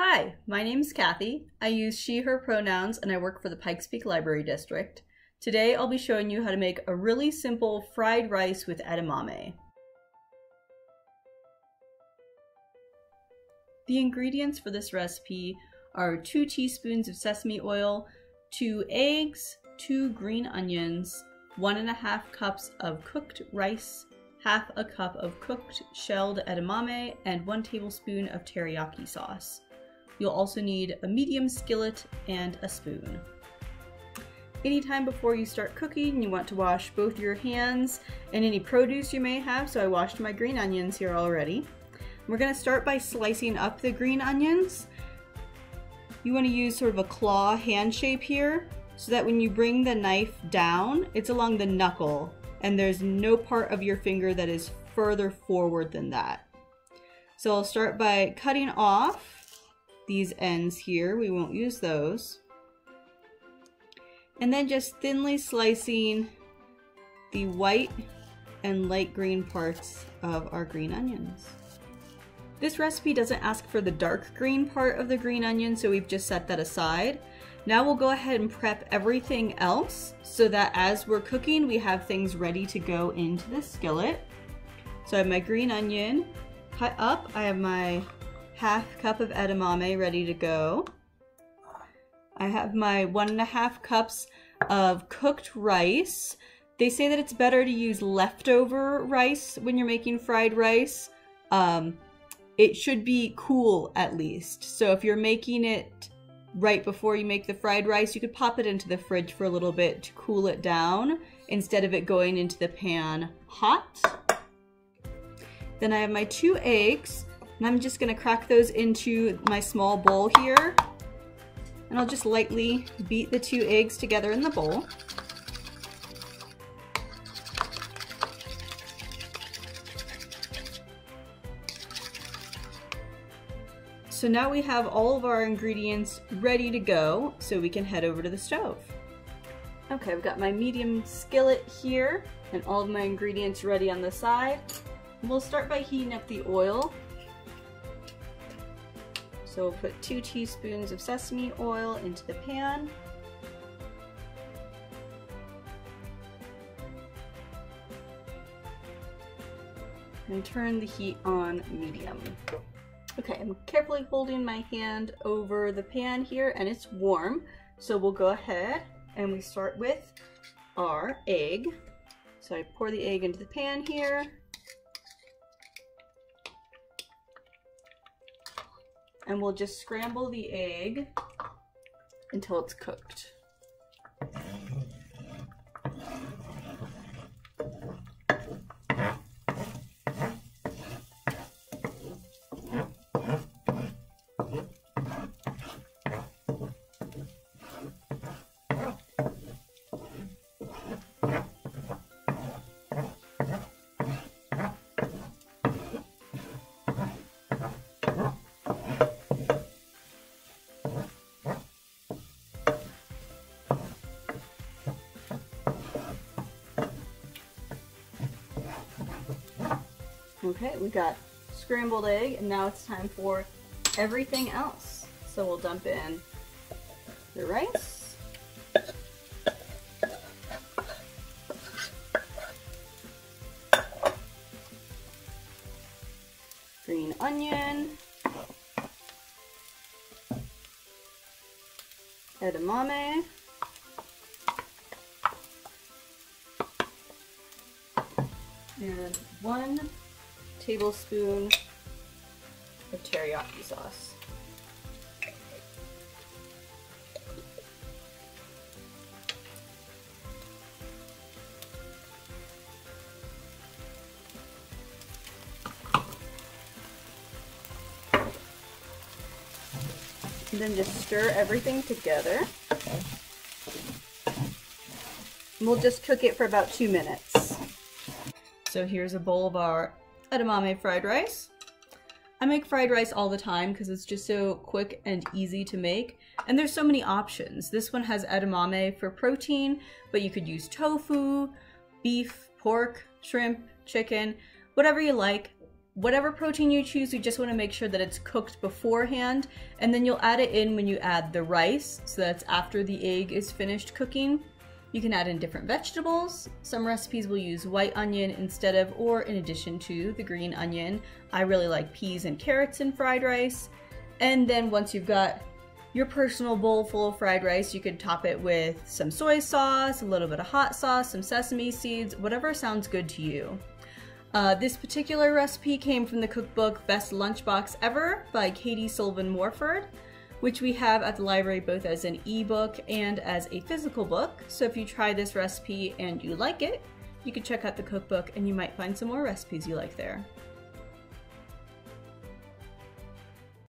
Hi, my name is Kathy. I use she, her pronouns, and I work for the Pikes Peak Library District. Today I'll be showing you how to make a really simple fried rice with edamame. The ingredients for this recipe are 2 teaspoons of sesame oil, 2 eggs, 2 green onions, 1.5 cups of cooked rice, half a cup of cooked shelled edamame, and 1 tablespoon of teriyaki sauce. You'll also need a medium skillet and a spoon. Anytime before you start cooking, you want to wash both your hands and any produce you may have, so I washed my green onions here already. We're gonna start by slicing up the green onions. You wanna use sort of a claw hand shape here, so that when you bring the knife down, it's along the knuckle, and there's no part of your finger that is further forward than that. So I'll start by cutting off these ends here. We won't use those. And then just thinly slicing the white and light green parts of our green onions. This recipe doesn't ask for the dark green part of the green onion, so we've just set that aside. Now we'll go ahead and prep everything else so that as we're cooking, we have things ready to go into the skillet. So I have my green onion cut up. I have my half cup of edamame ready to go. I have my one and a half cups of cooked rice. They say that it's better to use leftover rice when you're making fried rice. Um, it should be cool at least. So if you're making it right before you make the fried rice, you could pop it into the fridge for a little bit to cool it down instead of it going into the pan hot. Then I have my two eggs. And I'm just gonna crack those into my small bowl here. And I'll just lightly beat the two eggs together in the bowl. So now we have all of our ingredients ready to go so we can head over to the stove. Okay, I've got my medium skillet here and all of my ingredients ready on the side. We'll start by heating up the oil so we'll put two teaspoons of sesame oil into the pan. And turn the heat on medium. Okay, I'm carefully holding my hand over the pan here and it's warm. So we'll go ahead and we start with our egg. So I pour the egg into the pan here. And we'll just scramble the egg until it's cooked. Okay, we got scrambled egg, and now it's time for everything else. So we'll dump in the rice. Green onion. Edamame. And one tablespoon of teriyaki sauce. And then just stir everything together. And we'll just cook it for about two minutes. So here's a bowl of our edamame fried rice. I make fried rice all the time because it's just so quick and easy to make. And there's so many options. This one has edamame for protein, but you could use tofu, beef, pork, shrimp, chicken, whatever you like. whatever protein you choose, you just want to make sure that it's cooked beforehand, and then you'll add it in when you add the rice, so that's after the egg is finished cooking. You can add in different vegetables. Some recipes will use white onion instead of or in addition to the green onion. I really like peas and carrots in fried rice. And then once you've got your personal bowl full of fried rice, you could top it with some soy sauce, a little bit of hot sauce, some sesame seeds, whatever sounds good to you. Uh, this particular recipe came from the cookbook Best Lunchbox Ever by Katie Sullivan Morford, which we have at the library both as an ebook and as a physical book. So if you try this recipe and you like it, you can check out the cookbook and you might find some more recipes you like there.